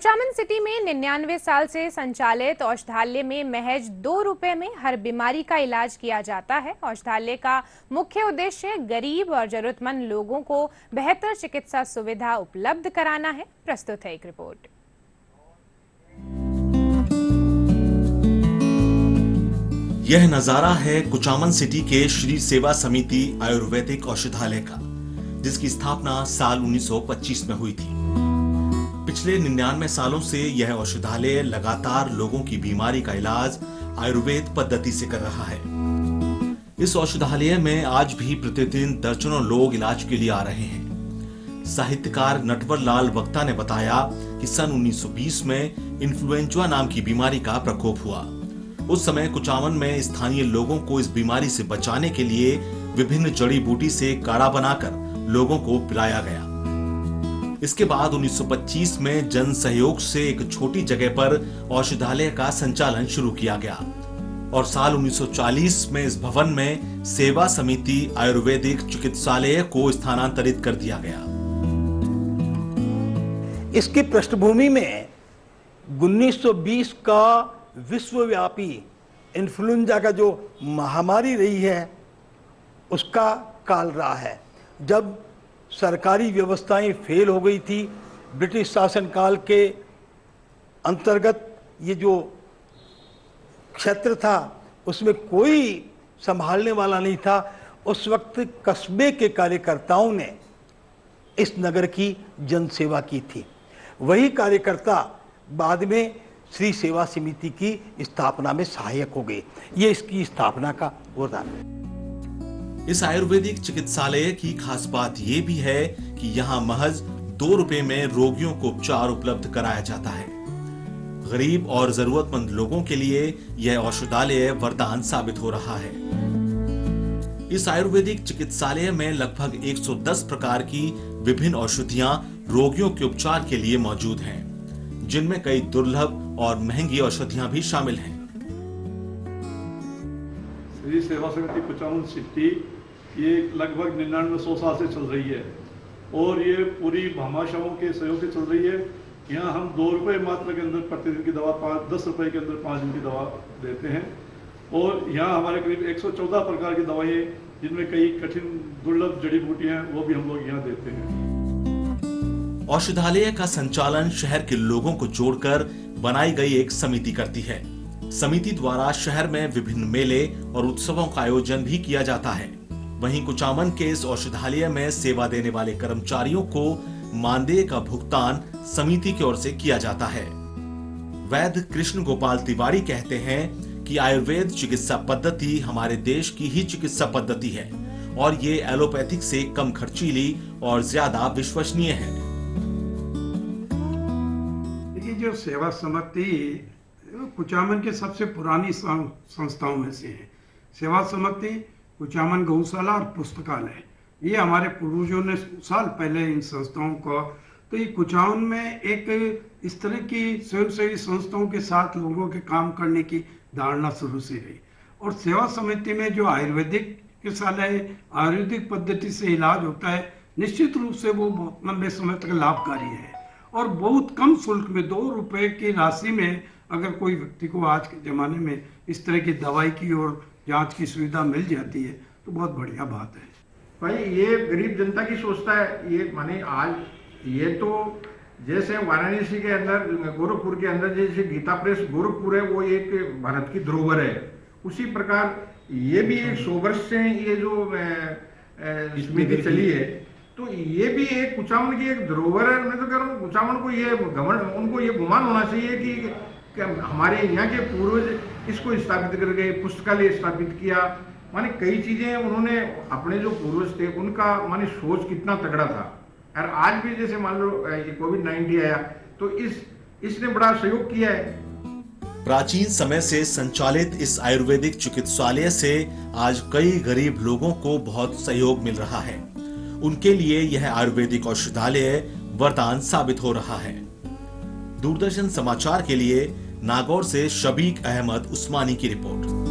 Kuchaman city में निन्यानवे साल से संचालित औषधालय में महज दो रुपए में हर बीमारी का इलाज किया जाता है। औषधालय का मुख्य उद्देश्य गरीब और जरूरतमंद लोगों को बेहतर चिकित्सा सुविधा उपलब्ध कराना है। प्रस्तुत है एक रिपोर्ट। यह नज़ारा है कुचामन सिटी के श्री सेवा समिति आयुर्वेदिक औषधालय का, जिसकी स्थापना साल 1925 में हुई थी। पिछले निन्यानवे सालों से यह औषधालय लगातार लोगों की बीमारी का इलाज आयुर्वेद पद्धति से कर रहा है। इस औषधालय में आज भी प्रतिदिन दर्जनों लोग इलाज के लिए आ रहे हैं। साहित्यकार नटवर लाल वक्ता ने बताया कि सन 1920 में इन्फ्लुएंजा नाम की बीमारी का प्रकोप हुआ। उस समय कुचामन में स्थानीय लोगों को इस बीमारी से बचाने के लिए विभिन्न जड़ी बूटी से काढ़ा बनाकर लोगों को पिलाया गया। इसके बाद 1925 में जन सहयोग से एक छोटी जगह पर औषधालय का संचालन शुरू किया गया। और साल 1940 में इस भवन में सेवा समिति आयुर्वेदिक चिकित्सालय को स्थानांतरित कर दिया गया। इसकी पृष्ठभूमि में 1920 का विश्वव्यापी इन्फ्लुएंजा का जो महामारी रही है, उसका काल रहा है। जब सरकारी व्यवस्थाएँ फेल हो गई थी। ब्रिटिश शासनकाल के अंतर्गत ये जो क्षेत्र था, उसमें कोई संभालने वाला नहीं था। उस वक्त कस्बे के कार्यकर्ताओं ने इस नगर की जनसेवा की थी। वही कार्यकर्ता बाद में श्री सेवा समिति की स्थापना में सहायक हो गए। ये इसकी स्थापना का वरदान है। इस आयुर्वेदिक चिकित्सालय की खास बात यह भी है कि यहाँ महज दो रुपए में रोगियों को उपचार उपलब्ध कराया जाता है। गरीब और जरूरतमंद लोगों के लिए यह औषधालय वरदान साबित हो रहा है। इस आयुर्वेदिक चिकित्सालय में लगभग 110 प्रकार की विभिन्न औषधियाँ रोगियों के उपचार के लिए मौजूद हैं, जिनमें कई दुर्लभ और महँगी औषधियाँ भी शामिल हैं। श्री सेवा समिति कुचामन सिटी ये लगभग निन्यानवे सौ साल से चल रही है। और ये पूरी भामाशाहों के सहयोग से चल रही है। यहाँ हम दो रुपए मात्र के अंदर प्रतिदिन की दवा, पाँच, दस रुपए के अंदर पाँच दिन की दवा देते हैं। और यहाँ हमारे करीब 114 प्रकार की दवाइयाँ जिनमें कई कठिन, दुर्लभ, जड़ी बूटियाँ हैं, वो भी हम लोग यहाँ देते हैं। औषधालय का संचालन शहर के लोगों को जोड़कर बनाई गई एक समिति करती है। समिति द्वारा शहर में विभिन्न मेले और उत्सवों का आयोजन भी किया जाता है। वहीं कुचामन के इस औषधालय में सेवा देने वाले कर्मचारियों को मानदेय का भुगतान समिति की ओर से किया जाता है। वैद्य कृष्ण गोपाल तिवारी कहते हैं कि आयुर्वेद चिकित्सा पद्धति हमारे देश की ही चिकित्सा पद्धति है और ये एलोपैथिक से कम खर्चीली और ज़्यादा विश्वसनीय है। ये जो सेवा समिति, कुचामन के सबसे पुरानी संस्थाओं में से है। सेवा समिति कुचामन गौशाला और पुस्तकालय। ये हमारे पूर्वजों ने साल पहले इन संस्थाओं को तो ये कुचामन में एक इस तरह की स्वयंसेवी संस्थाओं के साथ लोगों के काम करने की धारणा शुरू से रही। और सेवा समिति में जो आयुर्वेदिक चिकित्सालय आयुर्वेदिक पद्धति से इलाज होता है, निश्चित रूप से वो लंबे समय तक लाभकारी है। और बहुत कम शुल्क में, दो रुपए की राशि में अगर कोई व्यक्ति को आज के ज़माने में इस तरह की दवाई की और जाँच की सुविधा मिल जाती है तो बहुत बढ़िया बात है। भाई ये गरीब जनता की सोचता है। ये माने आज ये तो जैसे वाराणसी के अंदर गोरखपुर के अंदर जैसे गीता प्रेस गोरखपुर है वो एक भारत की धरोहर है। उसी प्रकार ये भी एक सौ वर्ष से ये जो समिति चली है तो ये भी एक कुचामन की एक धरोहर है। मैं तो कह रहा हूँ कुचामन को ये घमंड उनको ये गुमान होना चाहिए कि कि हमारे यहाँ के पूर्वज इसको स्थापित कर गए पुस्तकालय स्थापित किया। माने कई चीज़ें उन्होंने अपने जो पूर्वज थे, उनका माने सोच कितना तगड़ा था। और आज भी जैसे मान लो ये कोविड नाइन्टीन आया तो इस, इसने बड़ा सहयोग किया है। प्राचीन समय से संचालित इस आयुर्वेदिक चिकित्सालय से आज कई गरीब लोगों को बहुत सहयोग मिल रहा है। उनके लिए यह आयुर्वेदिक औषधालय वरदान साबित हो रहा है। दूरदर्शन समाचार के लिए नागौर से शबीक अहमद उस्मानी की रिपोर्ट।